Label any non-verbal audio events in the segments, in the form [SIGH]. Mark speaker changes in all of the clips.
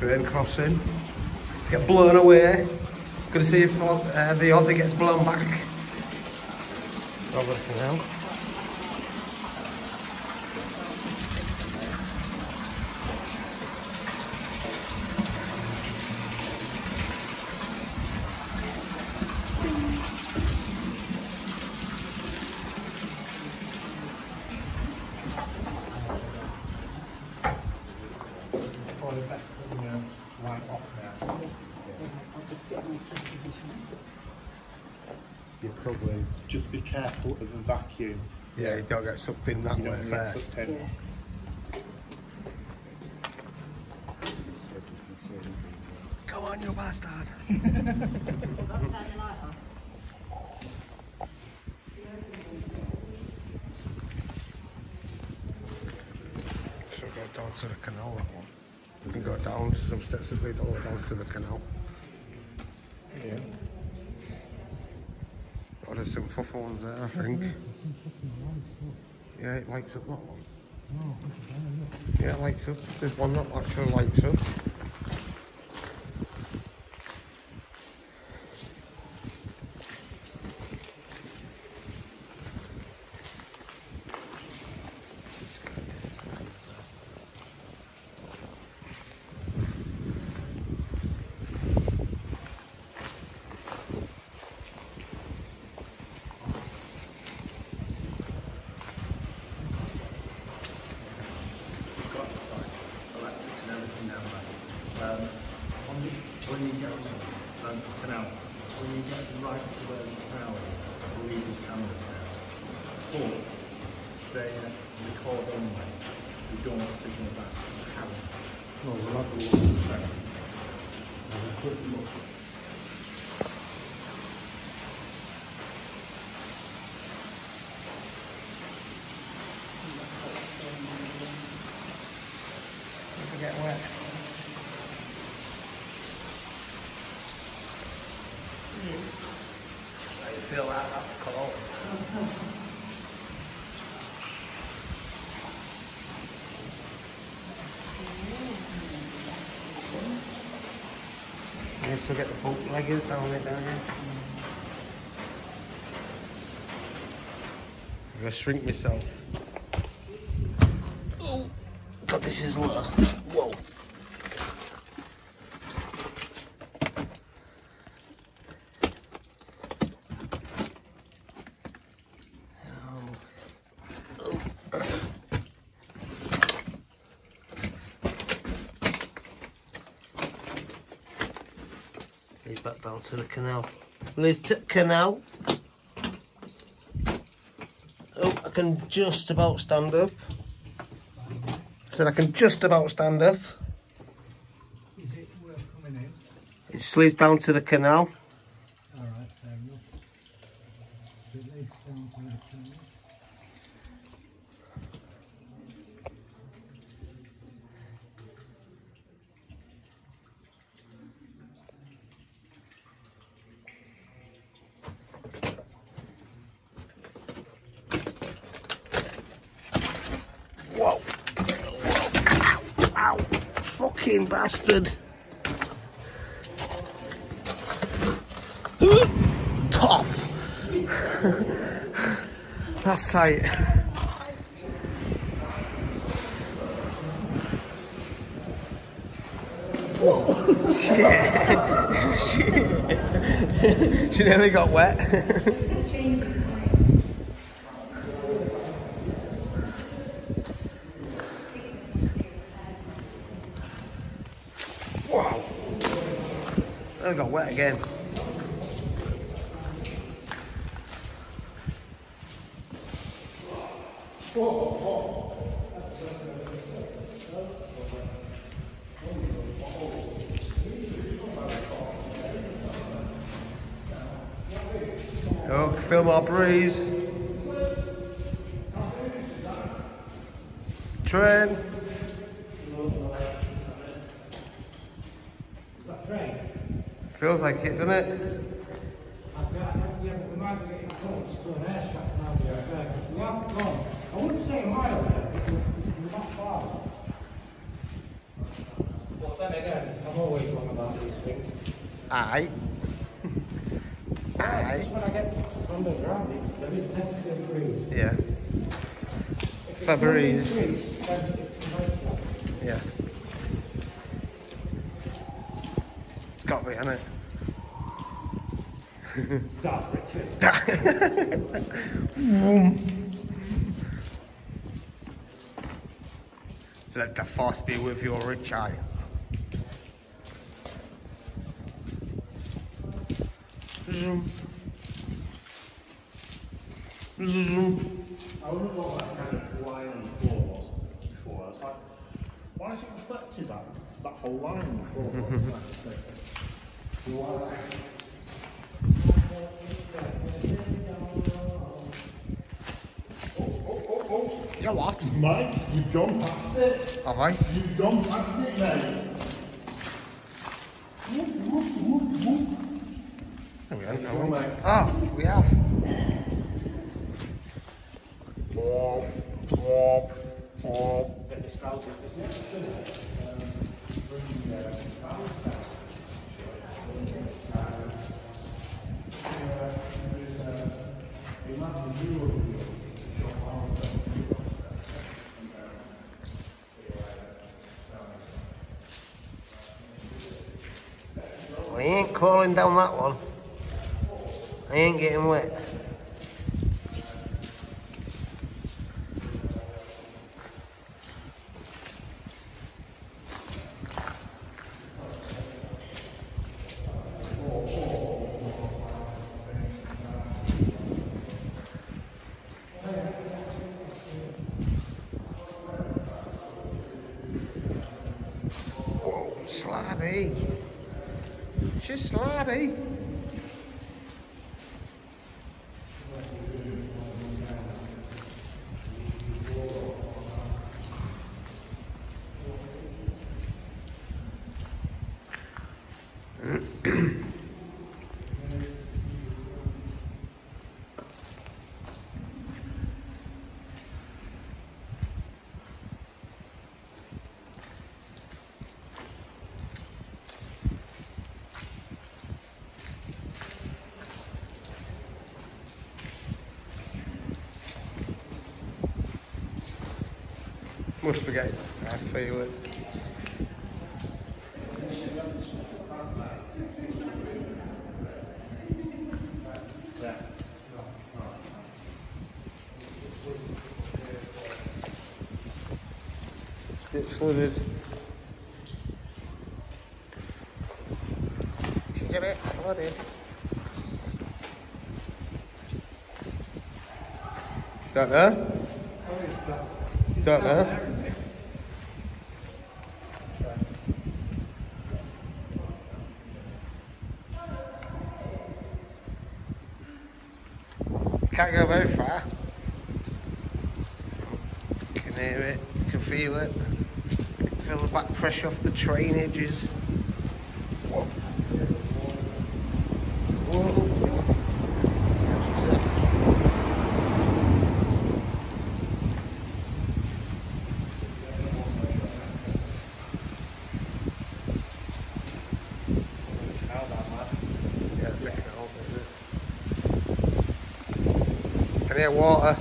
Speaker 1: train crossing. To get blown away. Gonna see if uh, the Aussie gets blown back.
Speaker 2: Not working out. Right off now.
Speaker 3: I'll just get myself positioned.
Speaker 2: You probably just be careful of the vacuum.
Speaker 1: Yeah, you don't get sucked in that
Speaker 2: You
Speaker 1: way first.
Speaker 2: sucked.
Speaker 3: Yeah.
Speaker 1: Come on, you bastard. [LAUGHS]
Speaker 3: I'll turn the light off.
Speaker 1: Should go down to the canal, that one. We can go down some steps that lead all the way down to the canal.
Speaker 2: Yeah.
Speaker 1: Oh, there's some fuff ones there, I think. Yeah, it lights up that one. Yeah, it lights up. There's one that actually lights up.
Speaker 4: got like electrics and everything down there. Um, on the, when you get on the canal, when you get right to where the canal is, I believe it's camera now. But they uh, record only. We don't want signal back to the camera. No, we'll have a look at the camera. Have a quick look.
Speaker 1: Get wet. I feel that that's cold. Get the bootleggers down there, don't you? I'm gonna shrink myself. Oh, God, this is low. Whoa. He's back down to the canal. Liz to canal. Oh, I can just about stand up. Said I can just about stand up.
Speaker 2: It worth coming in?
Speaker 1: It just leads down to the canal.
Speaker 2: Alright, fair enough. It leads down to the canal.
Speaker 1: fucking bastard. Top. That's tight. Shit. [LAUGHS] She nearly got wet. [LAUGHS] wow. I got wet again. Oh, feel more breeze. Train.
Speaker 2: Is that train?
Speaker 1: Feels like it, doesn't it?
Speaker 2: I've got, yeah, but we might be getting close to an air shaft now, because we haven't it? I wouldn't say a mile there, but not far. But then again, I'm always wrong about these things.
Speaker 1: Aye. Aye.
Speaker 2: Just when I get underground, it- there is definitely a breeze.
Speaker 1: Yeah.
Speaker 2: Nice.
Speaker 1: Yeah. It's got to be, hasn't
Speaker 2: Dark Richard.
Speaker 1: it? [LAUGHS] Let the force be with your rich Zoom. Zoom.
Speaker 4: I wonder what that kind of line on the floor was before. I was like, why is it reflected that, that whole line on the floor? Why?
Speaker 1: You know what?
Speaker 4: Mike, you've gone past it.
Speaker 1: Have I?
Speaker 4: You've gone past it, mate.
Speaker 1: No, we haven't, have we? Oh, we have. Womp, womp, womp.
Speaker 2: Bit nostalgic, isn't?
Speaker 1: We ain't crawling down that one. I ain't getting wet. Whoa, sladdy. She's sladdy. Be getting. I feel it. Bit flooded. A bit flooded. Don't know. Know. Can't go very far. Can hear it, can feel it. Feel the back pressure off the train edges. Whoa. Whoa. Hear water.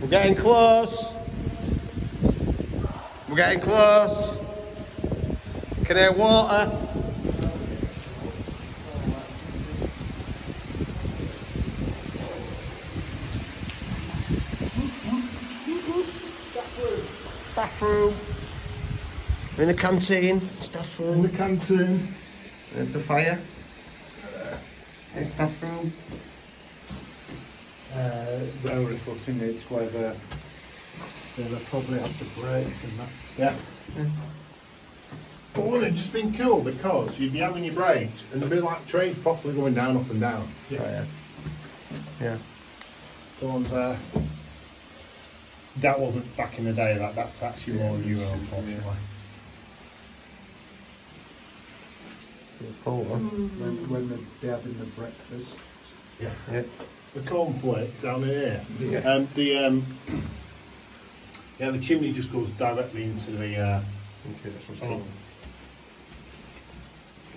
Speaker 1: We're getting close. We're getting close. Can hear water. Staff room. We're in the canteen. Staff room.
Speaker 4: In the canteen.
Speaker 1: There's the fire. In staff room.
Speaker 4: Uh, where we're putting where the they'll probably have to break and that. Yeah. But wouldn't it just been cool because you'd be having your brakes and there'd be like trains properly going down, up and down.
Speaker 1: Oh, yeah. Yeah.
Speaker 4: Someone's uh, that wasn't back in the day. That that's actually more newer, unfortunately.
Speaker 1: Cool one.
Speaker 5: When, when they're having the breakfast.
Speaker 4: Yeah.
Speaker 1: Yeah.
Speaker 4: The cornflakes down here.
Speaker 1: Yeah.
Speaker 4: Um, the um, yeah, the chimney just goes directly into the. Uh,
Speaker 1: You see this
Speaker 4: oh,
Speaker 1: one?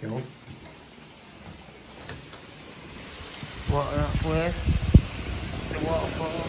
Speaker 1: Cool. Water that way. The waterfall.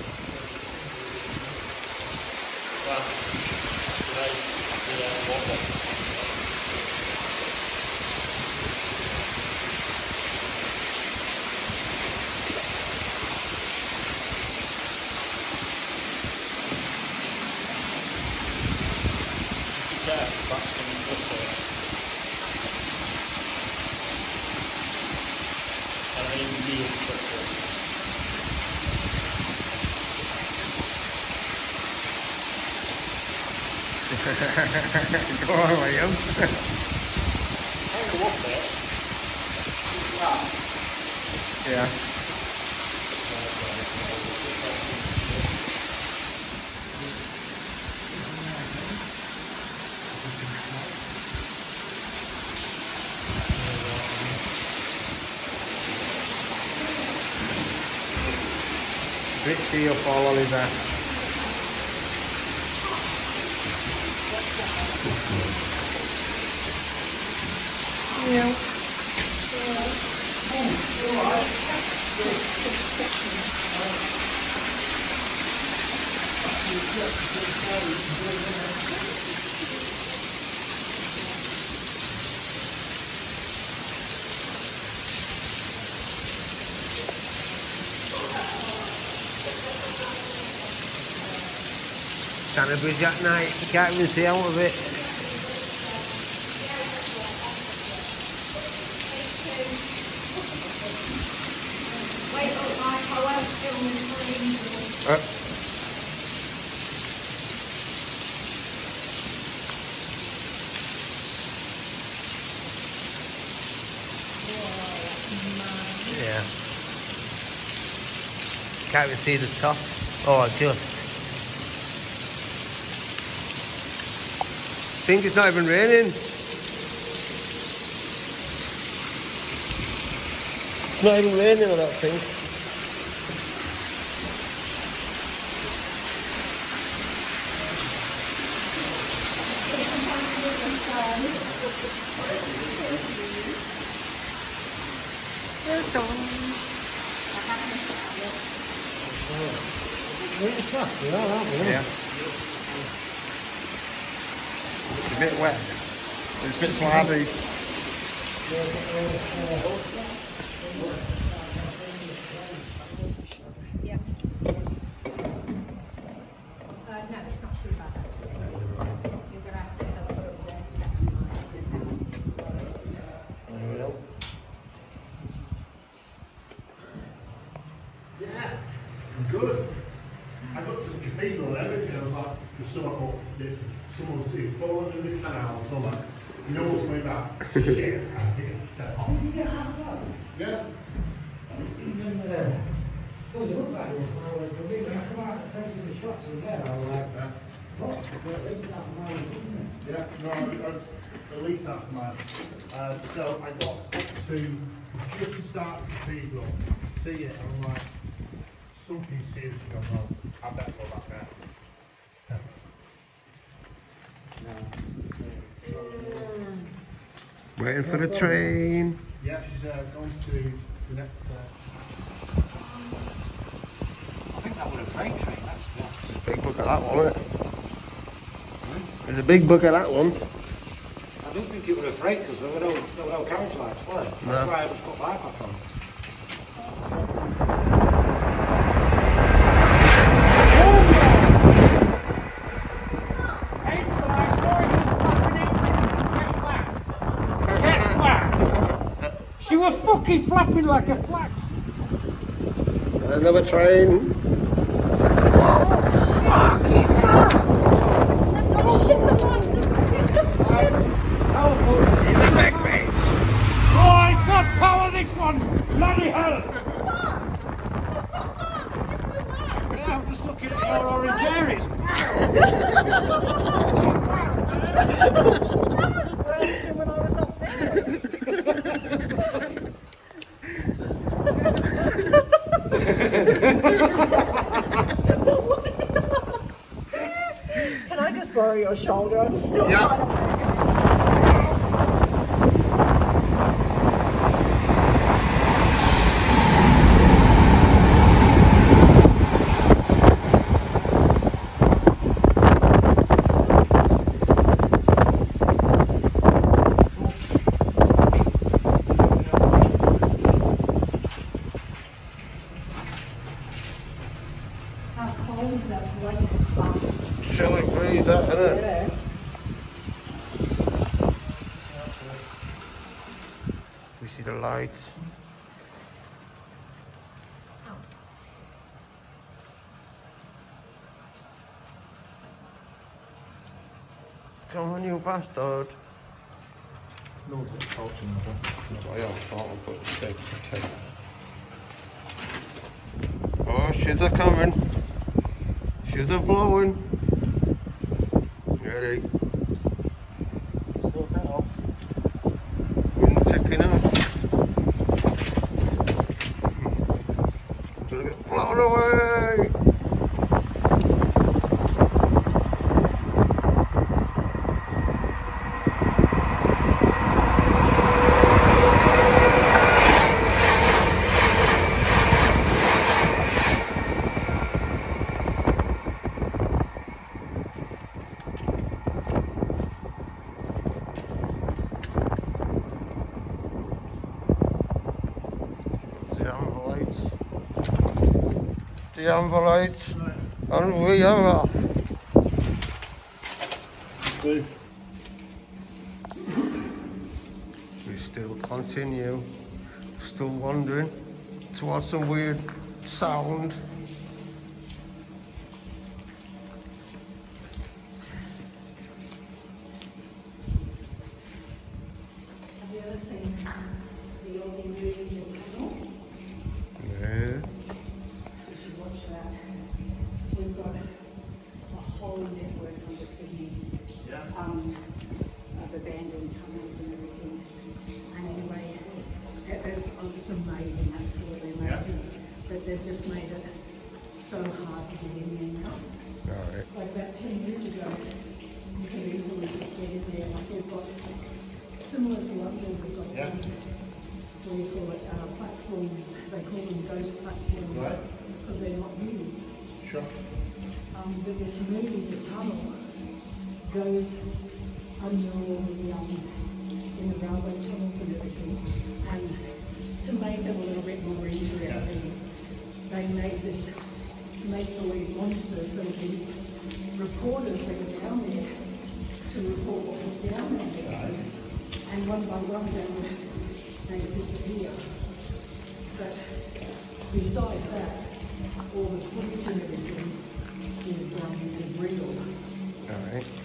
Speaker 1: Go on, Liam. Yeah. Richie up all on his ass. China Bridge at night, you can't even see out of it.
Speaker 6: Wait, oh, I, I won't film until
Speaker 1: Uh, yeah. I can't even see the top. Oh, just. think it's not even raining. It's not even raining, I don't think. Yeah. It's a bit wet. It's a bit slabby.
Speaker 6: Yeah. Uh, no, it's not too bad actually. You're gonna have to help her with their steps. So,
Speaker 4: Yeah, good. I got to the cathedral and everything. I was like, the summer up, the, someone was seeing falling in the canal. So I'm like, you know what's going back? [LAUGHS] Shit, I did. So, oh, yeah.
Speaker 2: Well, you look like you were when I come out and take the shots in there, I was like, what? At least half a mile, isn't it?
Speaker 4: Yeah, no, I, I, at least half a mile. Uh, so I got to just to start the cathedral, see it, and I'm like, something seriously going on. I better go back there.
Speaker 1: Waiting for the train.
Speaker 4: Yeah, she's uh, gone to The next, uh,
Speaker 2: I think that was a freight train, that's.
Speaker 1: Big book of that one, isn't it? There's a big book of that one.
Speaker 2: I don't think it was a freight because there were no, there were no carriage lights, were there? That's
Speaker 1: No.
Speaker 2: why I just put back on. Angel, I saw you flapping it. Get back! Get back! She fucking flapping like a flap.
Speaker 1: Another train.
Speaker 2: Powerful.
Speaker 1: He's a big bitch.
Speaker 2: Oh, he's got power, this one! Bloody hell! Yeah, I'm just looking at your orange areas.
Speaker 3: Can [LAUGHS] [LAUGHS] I just borrow your shoulder? I'm still
Speaker 4: Yeah.
Speaker 3: kind of. How cold is that blanket?
Speaker 1: Chilling breeze, that, isn't it?
Speaker 3: Yeah.
Speaker 1: We see the lights. Come on, you bastard.
Speaker 4: no one's got a torch in there.
Speaker 1: I am sort of put the tape to tape. Oh, she's a coming. She's a blowing. Ready.
Speaker 4: Sort that off.
Speaker 1: Wind's picking up. Gonna get blown away. The amber lights. Lights. And we are off. We still continue. Still wandering towards some weird sound.
Speaker 3: Railway tunnels and everything. And to make it a little bit more interesting, they made this make-believe monster so these reporters that were down there to report what was down there. And one by one, they would, they disappear. But besides that, all the footage and everything is, um, is real.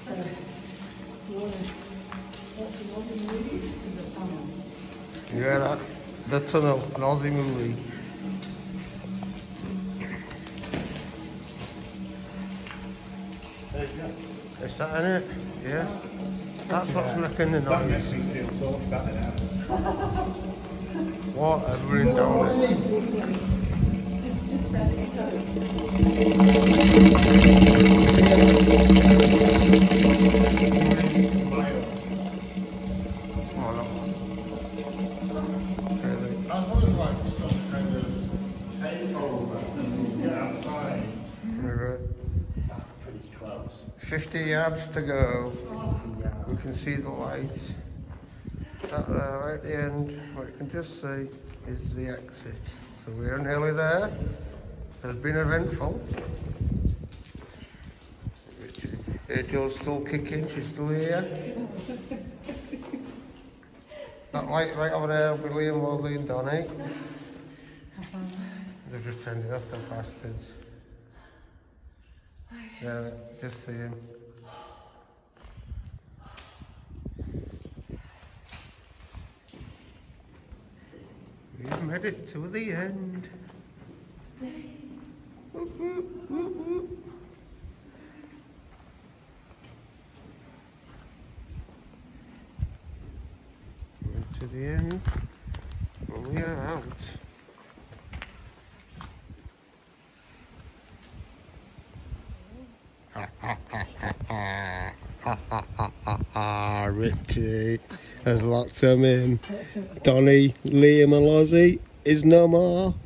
Speaker 3: So, you wanna watch an Aussie movie, The Tunnel.
Speaker 1: Yeah, that, the tunnel, an Aussie movie.
Speaker 4: There you go.
Speaker 1: Is that in it? Yeah. That's what's making the noise.
Speaker 4: makes me feel so much better now.
Speaker 1: Down it.
Speaker 3: Yes. It's just that echo.
Speaker 1: Oh, no. Really?
Speaker 4: That's one of the lights. close.
Speaker 1: 50 yards to go. We can see the lights. That there, right at the end, what you can just see is the exit. So we are nearly there. It's been eventful. Joe's still kicking, she's still here. that light right over there, William, Wolsey and Donny. They've just turned it off, the bastards. Yeah, just him. We've made it to the end. Whoop, whoop, whoop. To the end. [LAUGHS] Richie has locked him in. Donny, Liam and Lozzie is no more.